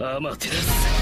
アマテラス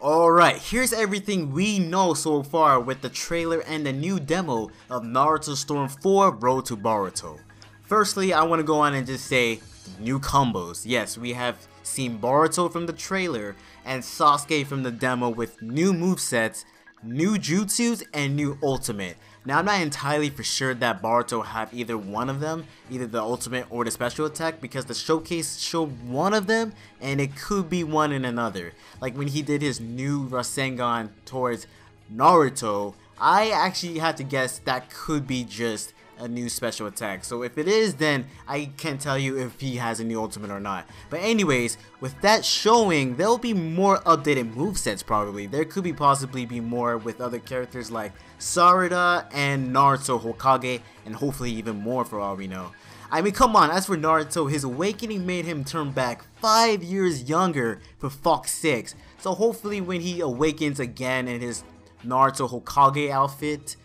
Alright, here's everything we know so far with the trailer and the new demo of Naruto Storm 4 Road to Boruto. Firstly, I want to go on and just say new combos. Yes, we have seen Boruto from the trailer and Sasuke from the demo with new movesets, new jutsus, and new ultimate. Now, I'm not entirely for sure that Boruto have either one of them, either the ultimate or the special attack, because the showcase showed one of them, and it could be one and another. Like when he did his new Rasengan towards Naruto, I actually had to guess that could be just a new special attack. So if it is, then I can't tell you if he has a new ultimate or not. But anyways, with that showing, there'll be more updated movesets probably. There could be possibly be more with other characters like Sarada and Naruto Hokage, and hopefully even more for all we know. I mean, come on, as for Naruto, his awakening made him turn back 5 years younger for Fox 6. So hopefully when he awakens again in his Naruto Hokage outfit,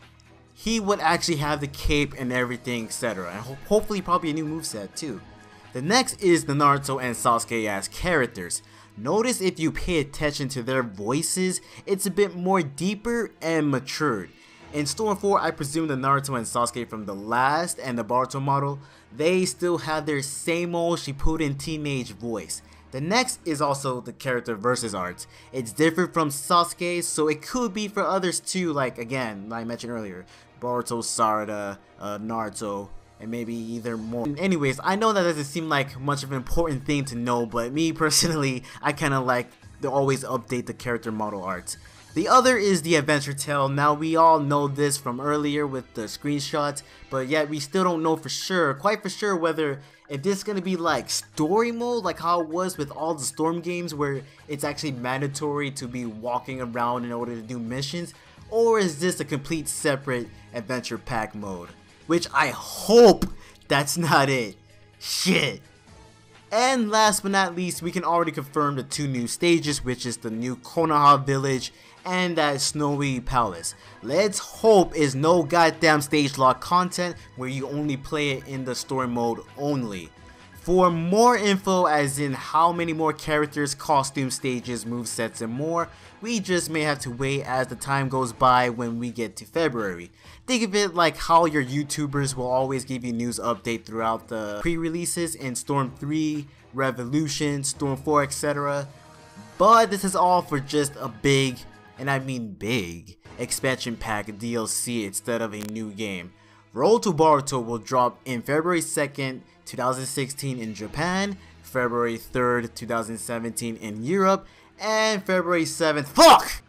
he would actually have the cape and everything, etc. And ho hopefully probably a new moveset too. The next is the Naruto and Sasuke as characters. Notice if you pay attention to their voices, it's a bit more deeper and matured. In Storm 4, I presume the Naruto and Sasuke from the last and the Boruto model, they still have their same old Shippuden teenage voice. The next is also the character versus art. It's different from Sasuke, so it could be for others too, like again, like I mentioned earlier, Boruto, Sarada, uh, Naruto, and maybe either more. Anyways, I know that doesn't seem like much of an important thing to know, but me personally, I kind of like to always update the character model art. The other is the adventure tale. Now we all know this from earlier with the screenshots, but yet we still don't know for sure, quite for sure whether if this is gonna be like story mode, like how it was with all the Storm games where it's actually mandatory to be walking around in order to do missions, or is this a complete separate adventure pack mode? Which I hope that's not it. Shit. And last but not least, we can already confirm the two new stages, which is the new Konoha Village and that Snowy Palace. Let's hope is no goddamn stage lock content where you only play it in the story mode only. For more info as in how many more characters, costume stages, movesets and more, we just may have to wait as the time goes by when we get to February. Think of it like how your YouTubers will always give you news update throughout the pre-releases in Storm 3, Revolution, Storm 4, etc. But this is all for just a big, and I mean big, expansion pack DLC instead of a new game. Road to Boruto will drop in February 2nd, 2016 in Japan, February 3rd, 2017 in Europe, and February 7th. FUCK!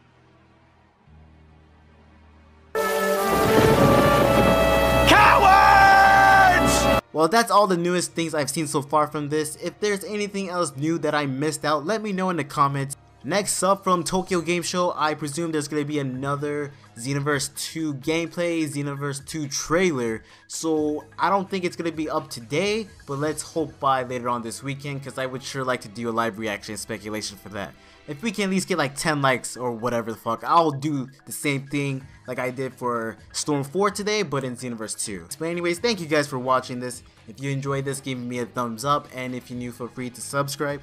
Well, that's all the newest things I've seen so far from this. If there's anything else new that I missed out, let me know in the comments. Next up from Tokyo Game Show, I presume there's going to be another Xenoverse 2 gameplay, Xenoverse 2 trailer. So I don't think it's going to be up today, but let's hope by later on this weekend because I would sure like to do a live reaction speculation for that. If we can at least get like 10 likes or whatever the fuck, I'll do the same thing like I did for Storm 4 today, but in Xenoverse 2. But anyways, thank you guys for watching this. If you enjoyed this, give me a thumbs up, and if you're new, feel free to subscribe.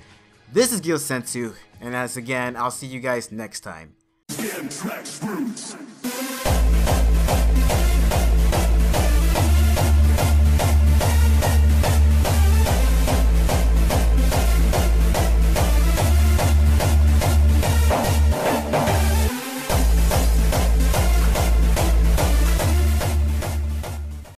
This is Gillsenzu, and as again, I'll see you guys next time.